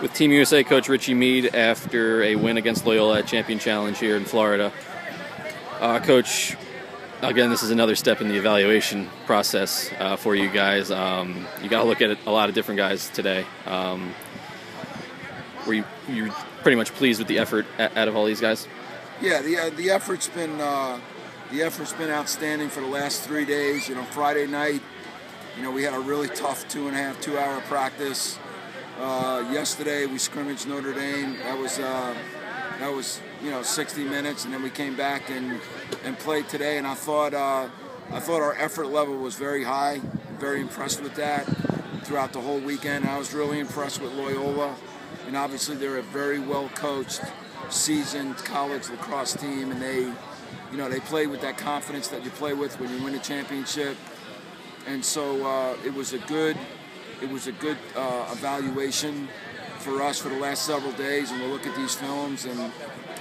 with Team USA coach Richie Meade after a win against Loyola at Champion Challenge here in Florida. Uh, coach, again, this is another step in the evaluation process uh, for you guys. Um, you got to look at a lot of different guys today. Um, were you you pretty much pleased with the effort out of all these guys? Yeah, the uh, the effort's been uh, the effort's been outstanding for the last three days. You know, Friday night, you know, we had a really tough two and a half, two hour practice. Uh, yesterday we scrimmaged Notre Dame. That was uh, that was you know 60 minutes, and then we came back and and played today. And I thought uh, I thought our effort level was very high. Very impressed with that throughout the whole weekend. I was really impressed with Loyola, and obviously they're a very well coached, seasoned college lacrosse team, and they you know they play with that confidence that you play with when you win a championship. And so uh, it was a good it was a good uh, evaluation for us for the last several days, and we'll look at these films and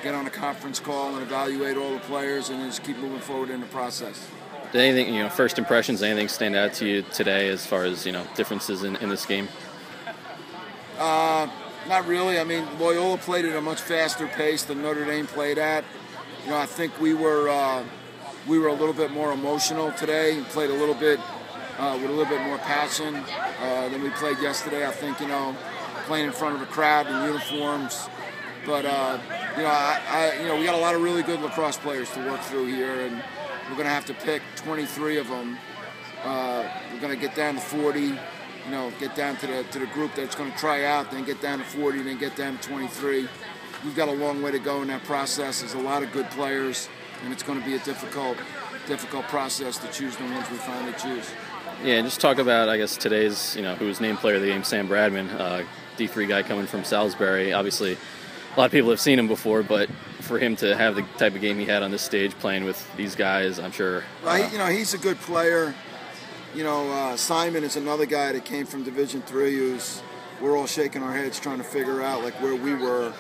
get on a conference call and evaluate all the players, and just keep moving forward in the process. Did anything, you know, first impressions, anything stand out to you today as far as you know differences in, in this game? Uh, not really. I mean, Loyola played at a much faster pace than Notre Dame played at. You know, I think we were uh, we were a little bit more emotional today. And played a little bit uh, with a little bit more passion uh, than we played yesterday. I think you know, playing in front of a crowd in uniforms. But uh, you know, I, I, you know, we got a lot of really good lacrosse players to work through here, and we're going to have to pick 23 of them. Uh, we're going to get down to 40. You know, get down to the to the group that's going to try out, then get down to 40, then get down to 23. We've got a long way to go in that process. There's a lot of good players, and it's going to be a difficult, difficult process to choose the ones we finally choose. Yeah, and just talk about I guess today's you know who was named player of the game, Sam Bradman, uh, D3 guy coming from Salisbury. Obviously, a lot of people have seen him before, but for him to have the type of game he had on this stage, playing with these guys, I'm sure. Uh, you know, he's a good player. You know, uh, Simon is another guy that came from Division Three, who's we're all shaking our heads trying to figure out like where we were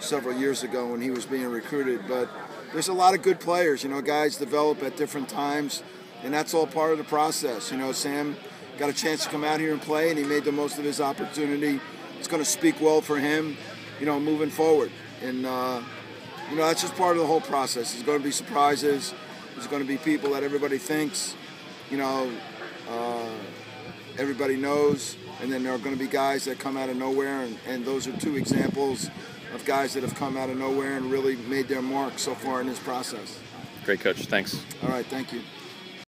several years ago when he was being recruited. But there's a lot of good players. You know, guys develop at different times and that's all part of the process. You know, Sam got a chance to come out here and play, and he made the most of his opportunity. It's going to speak well for him, you know, moving forward. And uh, you know, that's just part of the whole process. There's going to be surprises. There's going to be people that everybody thinks, you know, uh, everybody knows, and then there are going to be guys that come out of nowhere, and, and those are two examples of guys that have come out of nowhere and really made their mark so far in this process. Great coach. Thanks. All right. Thank you.